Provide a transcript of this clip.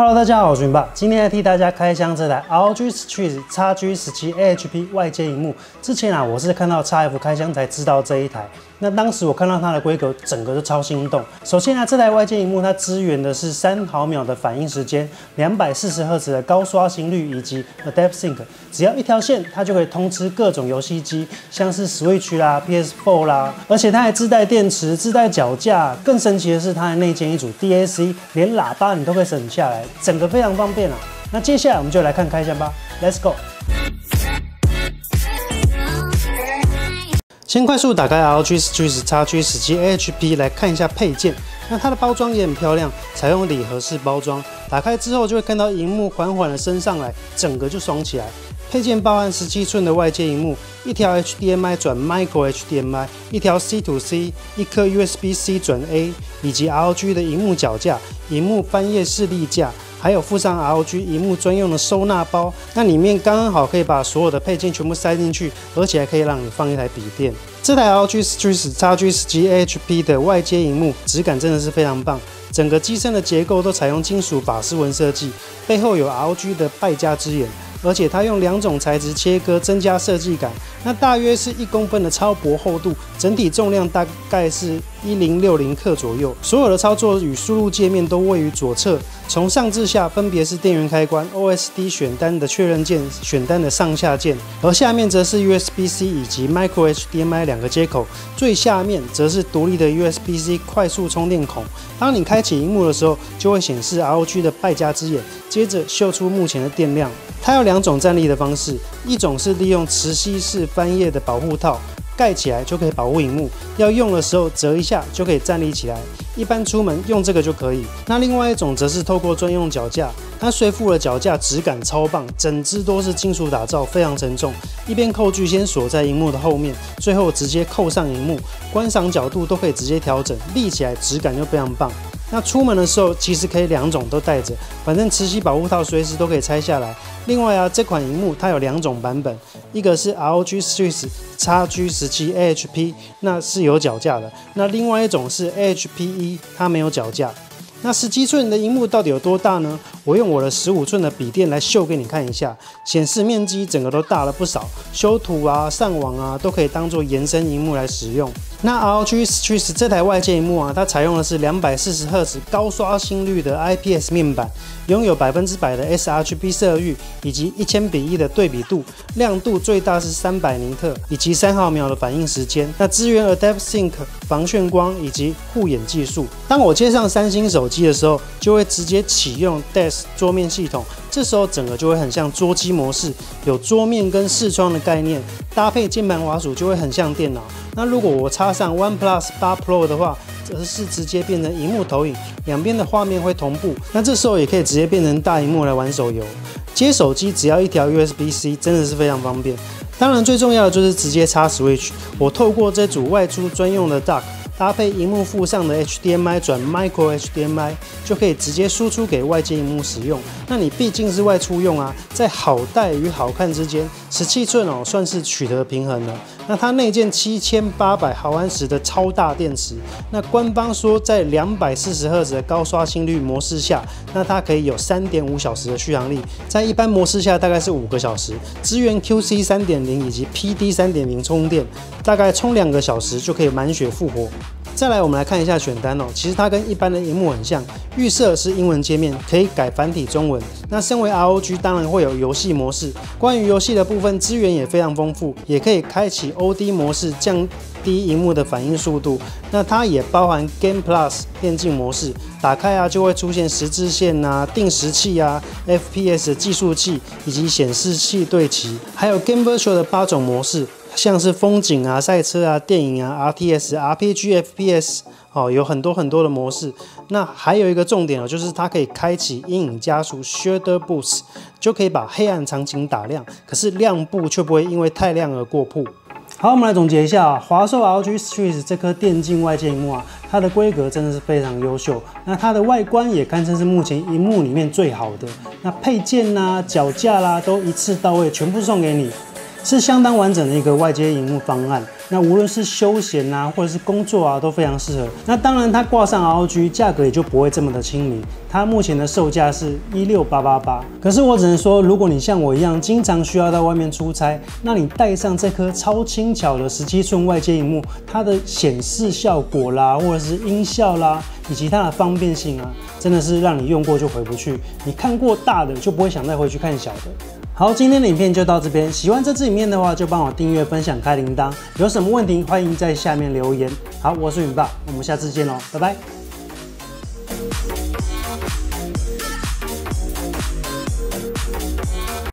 Hello，大家好，我是云爸，今天来替大家开箱这台 ROG Strix XG17 AHP 外接荧幕。之前啊，我是看到 XF 开箱才知道这一台。那当时我看到它的规格，整个就超心动。首先啊，这台外接荧幕它支援的是三毫秒的反应时间，两百四十赫兹的高刷新率以及 Adaptive Sync，只要一条线，它就可以通知各种游戏机，像是 Switch 啦、PS4 啦。而且它还自带电池、自带脚架，更神奇的是它还内建一组 DAC，连喇叭你都可以省下来，整个非常方便啊。那接下来我们就来看开箱吧，Let's go。先快速打开 LG Strix XG17 AHP 来看一下配件。那它的包装也很漂亮，采用礼盒式包装。打开之后就会看到荧幕缓缓的升上来，整个就爽起来。配件包含十七寸的外接荧幕，一条 HDMI 转 Micro HDMI，一条 C to C，一颗 USB C 转 A，以及 LG 的荧幕脚架、荧幕翻页式立架。还有附上 ROG 荧幕专用的收纳包，那里面刚刚好可以把所有的配件全部塞进去，而且还可以让你放一台笔电。这台 ROG Strix XG17 AHP 的外接荧幕质感真的是非常棒，整个机身的结构都采用金属法丝纹设计，背后有 ROG 的败家之眼。而且它用两种材质切割，增加设计感。那大约是一公分的超薄厚度，整体重量大概是一零六零克左右。所有的操作与输入界面都位于左侧，从上至下分别是电源开关、OSD 选单的确认键、选单的上下键，而下面则是 USB-C 以及 Micro HDMI 两个接口，最下面则是独立的 USB-C 快速充电孔。当你开启荧幕的时候，就会显示 ROG 的败家之眼，接着秀出目前的电量。它有两种站立的方式，一种是利用磁吸式翻页的保护套，盖起来就可以保护荧幕，要用的时候折一下就可以站立起来。一般出门用这个就可以。那另外一种则是透过专用脚架，它随附的脚架质感超棒，整只都是金属打造，非常沉重。一边扣具先锁在荧幕的后面，最后直接扣上荧幕，观赏角度都可以直接调整，立起来质感就非常棒。那出门的时候，其实可以两种都带着，反正磁吸保护套随时都可以拆下来。另外啊，这款荧幕它有两种版本，一个是 ROG Strix XG17 AHP，那是有脚架的；那另外一种是 AHP-E，它没有脚架。那十七寸的荧幕到底有多大呢？我用我的十五寸的笔电来秀给你看一下，显示面积整个都大了不少，修图啊、上网啊都可以当做延伸荧幕来使用。那 ROG Strix 这台外接荧幕啊，它采用的是两百四十赫兹高刷新率的 IPS 面板，拥有百分之百的 sRGB 色域以及一千比一的对比度，亮度最大是三百尼特，以及三毫秒的反应时间。那支援 Adaptive Sync 防眩光以及护眼技术。当我接上三星手机的时候，就会直接启用 Desk 桌面系统，这时候整个就会很像桌机模式，有桌面跟视窗的概念，搭配键盘滑鼠就会很像电脑。那如果我插加上 OnePlus 八 Pro 的话，则是直接变成荧幕投影，两边的画面会同步。那这时候也可以直接变成大荧幕来玩手游。接手机只要一条 USB-C，真的是非常方便。当然最重要的就是直接插 Switch。我透过这组外出专用的 Dock。搭配荧幕附上的 HDMI 转 Micro HDMI，就可以直接输出给外接荧幕使用。那你毕竟是外出用啊，在好带与好看之间，十七寸哦算是取得平衡了。那它内建七千八百毫安时的超大电池，那官方说在两百四十赫兹的高刷新率模式下，那它可以有三点五小时的续航力，在一般模式下大概是五个小时。支援 QC 三点零以及 PD 三点零充电，大概充两个小时就可以满血复活。再来，我们来看一下选单哦。其实它跟一般的荧幕很像，预设是英文界面，可以改繁体中文。那身为 ROG，当然会有游戏模式。关于游戏的部分，资源也非常丰富，也可以开启 OD 模式，降低荧幕的反应速度。那它也包含 Game Plus 电竞模式，打开啊就会出现十字线啊、定时器啊、FPS 计数器以及显示器对齐，还有 Game Virtual 的八种模式。像是风景啊、赛车啊、电影啊、RTS、RPG、FPS 哦，有很多很多的模式。那还有一个重点哦，就是它可以开启阴影加速 （Shader Boost），就可以把黑暗场景打亮，可是亮部却不会因为太亮而过曝。好，我们来总结一下啊，华硕 LG Strix 这颗电竞外接荧幕啊，它的规格真的是非常优秀，那它的外观也堪称是目前荧幕里面最好的。那配件呐、脚架啦，都一次到位，全部送给你。是相当完整的一个外接荧幕方案。那无论是休闲啊，或者是工作啊，都非常适合。那当然，它挂上 ROG，价格也就不会这么的亲民。它目前的售价是一六八八八。可是我只能说，如果你像我一样，经常需要到外面出差，那你带上这颗超轻巧的十七寸外接荧幕，它的显示效果啦，或者是音效啦，以及它的方便性啊，真的是让你用过就回不去。你看过大的，就不会想再回去看小的。好，今天的影片就到这边。喜欢这支影片的话，就帮我订阅、分享、开铃铛。有什么问题，欢迎在下面留言。好，我是允爸，我们下次见喽，拜拜。